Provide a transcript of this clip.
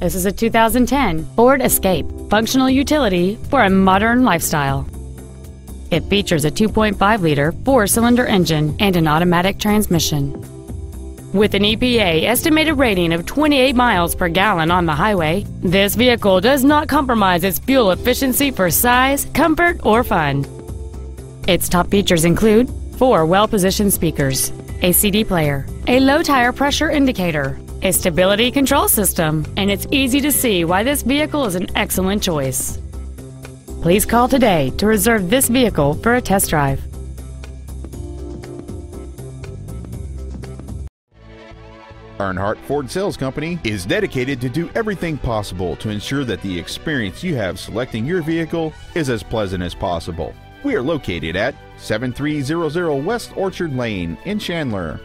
This is a 2010 Ford Escape, functional utility for a modern lifestyle. It features a 2.5-liter four-cylinder engine and an automatic transmission. With an EPA estimated rating of 28 miles per gallon on the highway, this vehicle does not compromise its fuel efficiency for size, comfort, or fun. Its top features include four well-positioned speakers, a CD player, a low tire pressure indicator, a stability control system, and it's easy to see why this vehicle is an excellent choice. Please call today to reserve this vehicle for a test drive. Earnhardt Ford Sales Company is dedicated to do everything possible to ensure that the experience you have selecting your vehicle is as pleasant as possible. We are located at 7300 West Orchid Lane in Chandler.